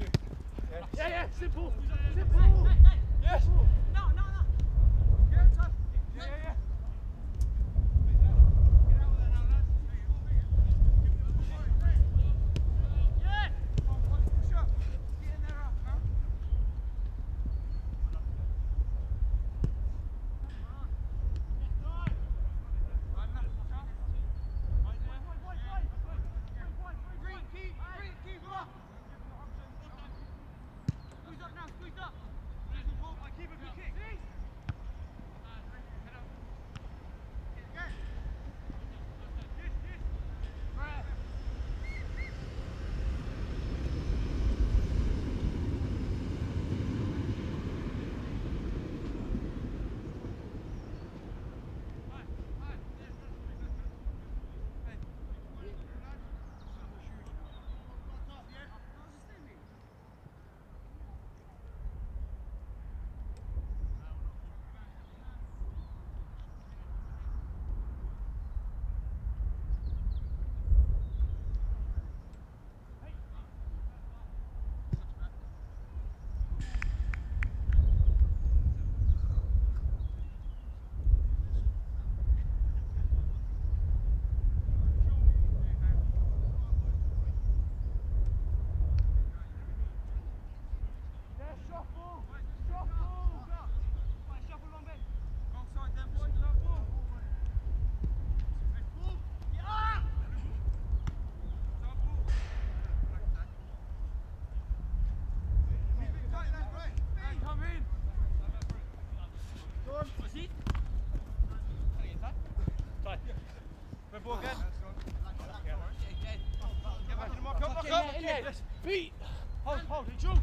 Yeah, yeah, simple. Simple. Yes. Feet. Hold, hold, it, George.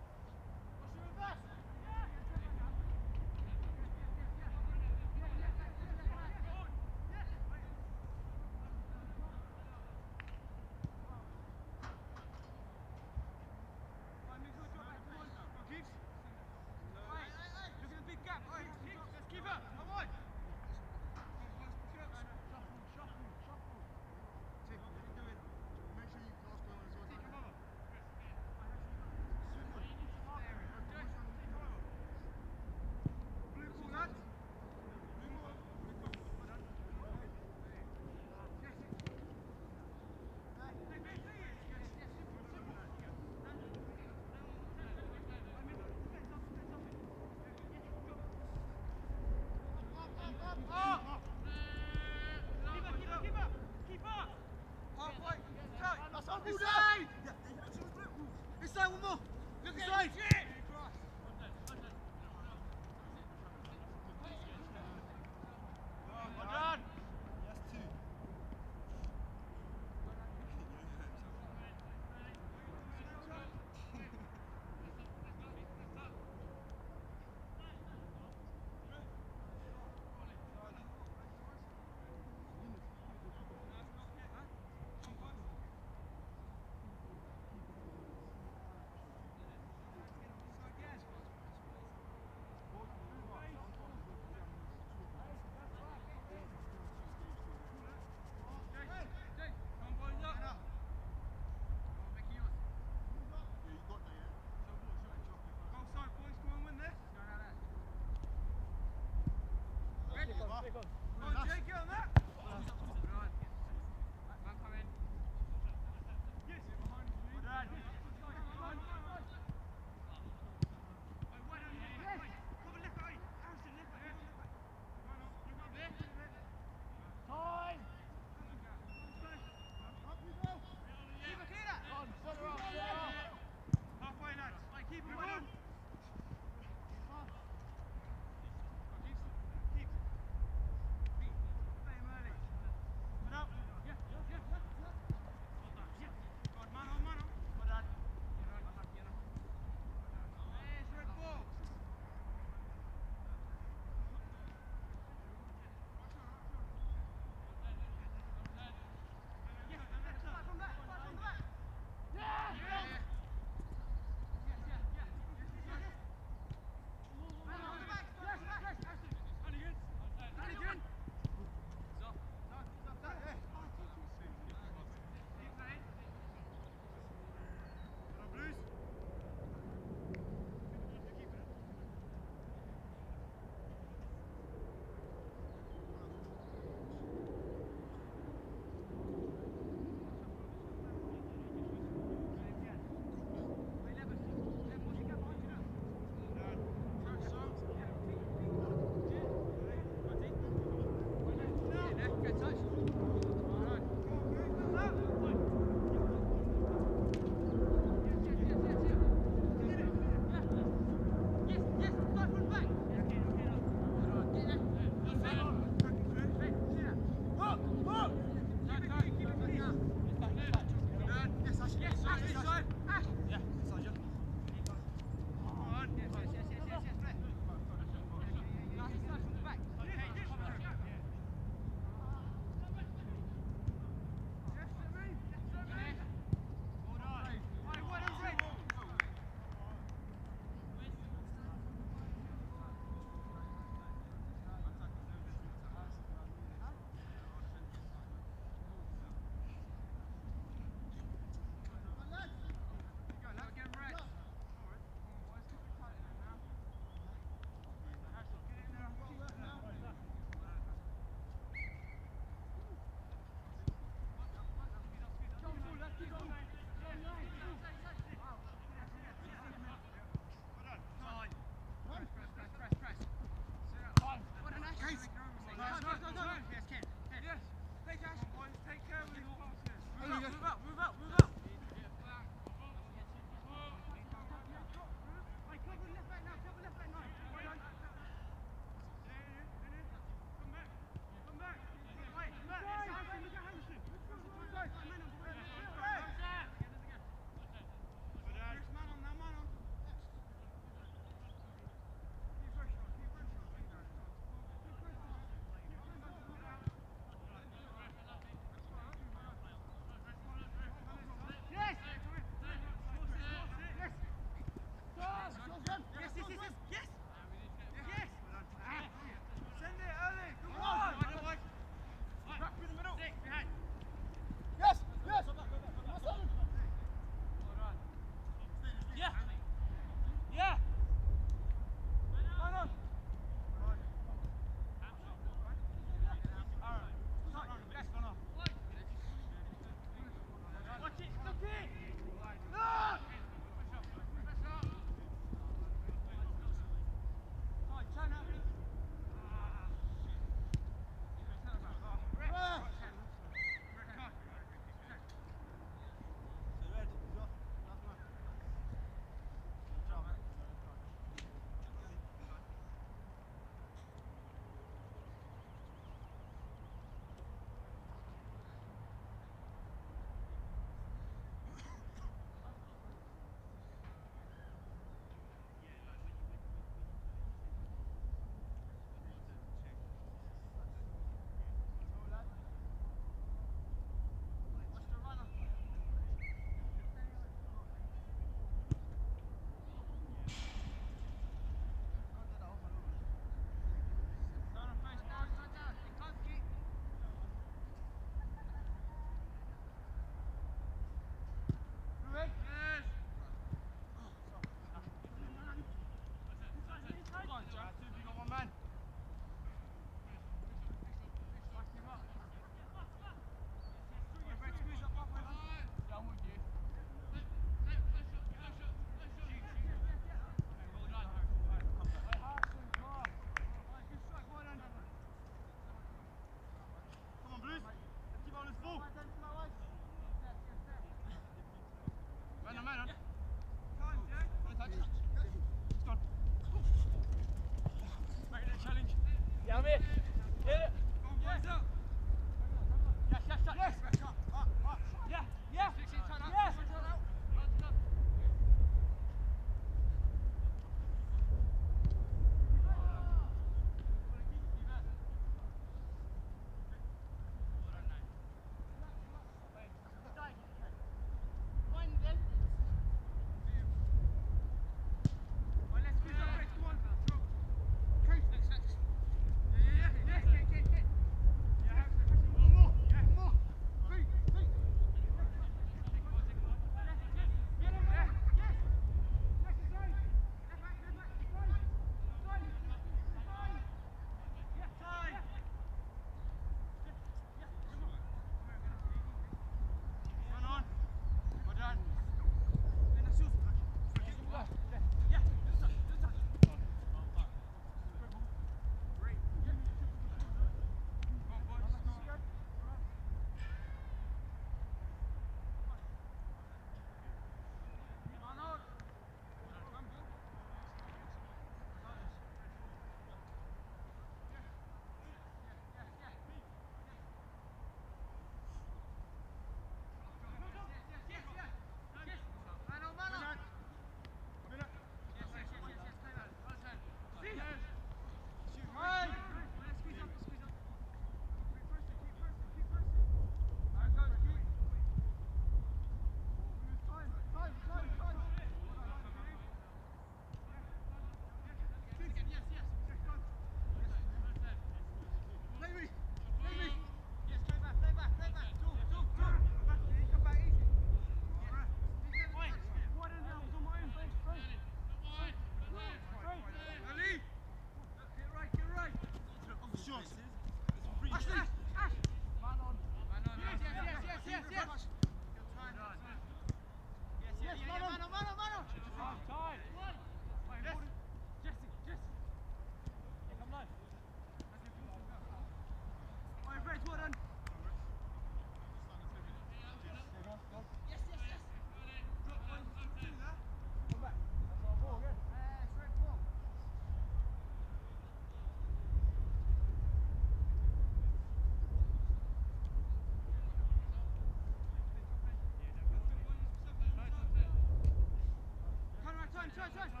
try, try.